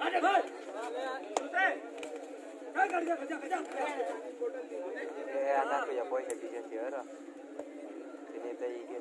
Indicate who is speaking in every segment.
Speaker 1: अरे भाई kerja kerja kerja eh anak punya poin lagi kan dia lah
Speaker 2: ini tadi ke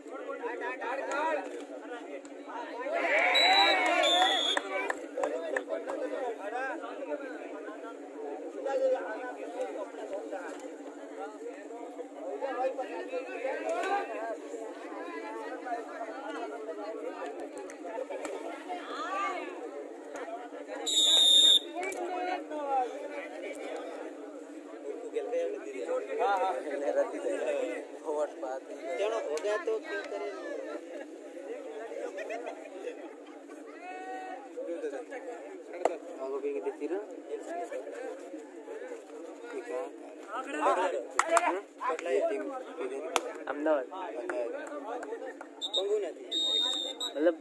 Speaker 2: चलो हो गया
Speaker 1: तो क्यों आगो भी देती
Speaker 2: ना ठीक है
Speaker 1: मतलब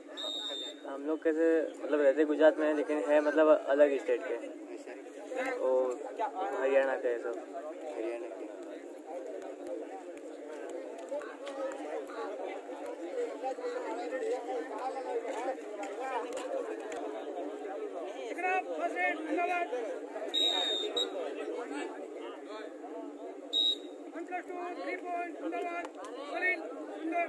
Speaker 1: हम लोग कैसे मतलब रहते गुजरात में लेकिन है मतलब अलग स्टेट के और हरियाणा के सब
Speaker 2: हरियाणा के One plus
Speaker 1: two, three
Speaker 2: point, Sundarwan, Salil, Sundar.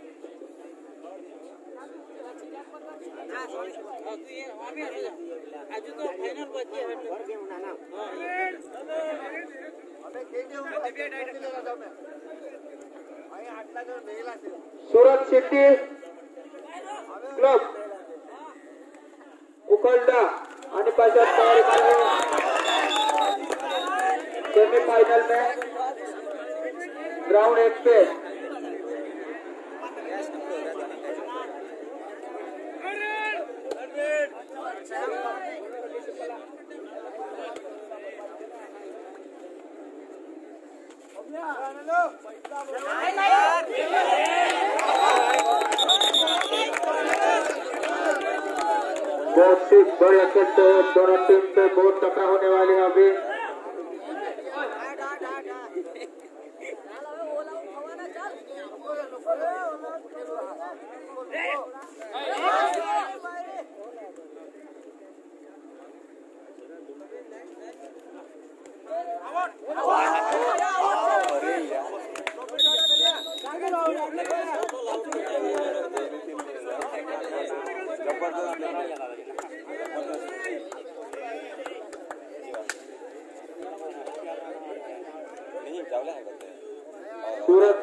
Speaker 3: Surat city club ઉકલડા आणि पाशात तयारी करेंगे सेमीफाइनल में ग्राउंड एक पे
Speaker 4: बहुत ही दोनों टीम पे बहुत टकरा होने वाली है अभी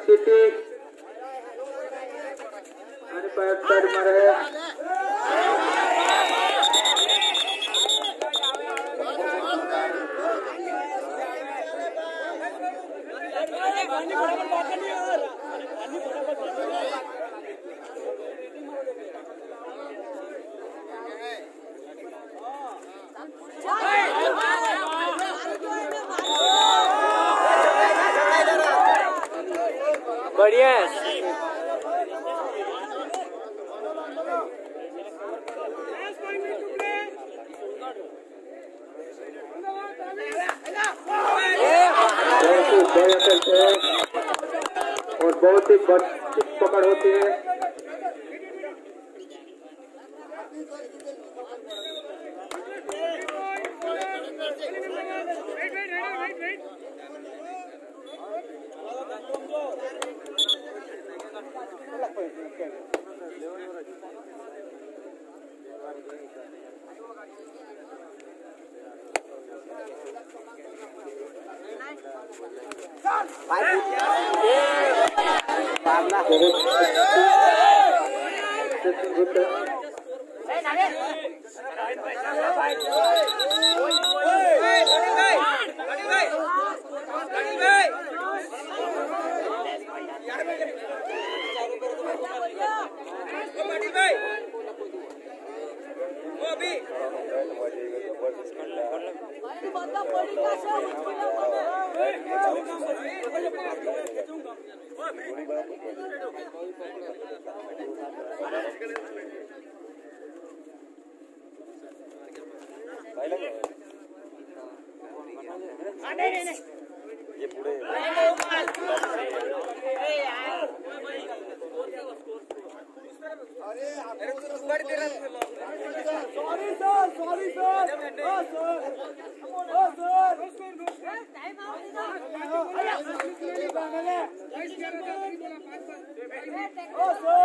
Speaker 4: सूरत सिटी आणि पायात साइड मारे
Speaker 2: बढ़िया है
Speaker 4: बहुत ही। बढ़िया खेलते हैं और बहुत ही बढ़ी पकड़ होती है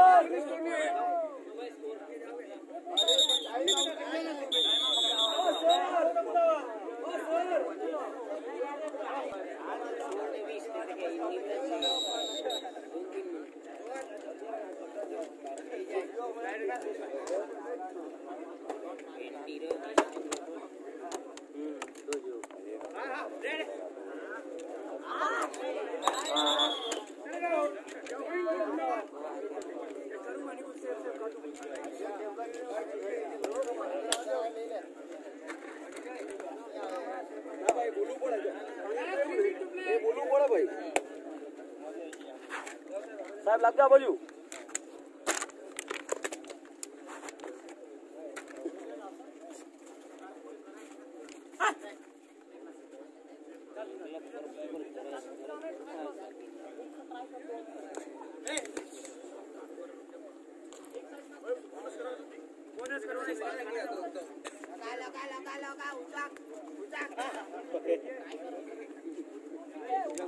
Speaker 2: लग गया बजू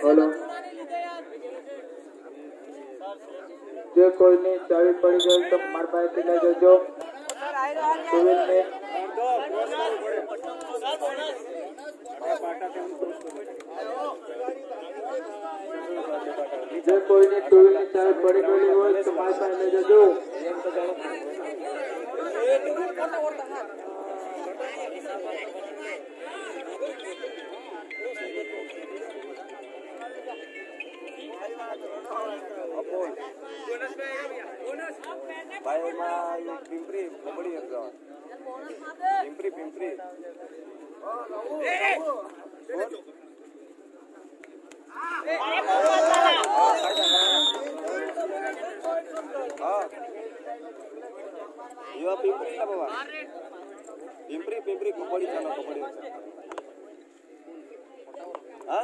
Speaker 3: બોલો જે કોઈની ચાવી પડી ગઈ તો મારા પાસેથી લઈ જજો સિવિલ ને જે કોઈની ટુ વ્હીલની ચાવી પડી ગયેલી હોય તો મારી પાસે લઈ જજો
Speaker 4: भाई मैं पिंपरी मुंबई पिंपरी पिंपरी युवा पिंपरी ना बाबा पिंपरी पिंपरी खोपड़ी चलो खोपड़ी हाँ?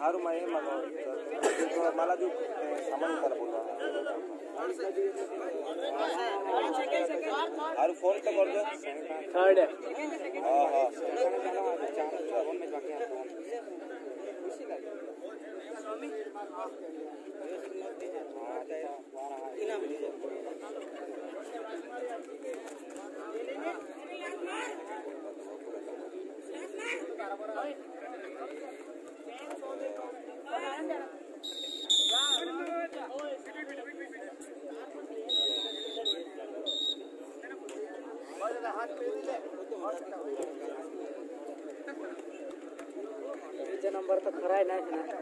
Speaker 4: हारू माही मला मला जो सामान करा बोलवा हारू फ़ोन तर करतो
Speaker 1: थर्ड है
Speaker 4: हा हा
Speaker 2: नंबर तर खरा आहे ना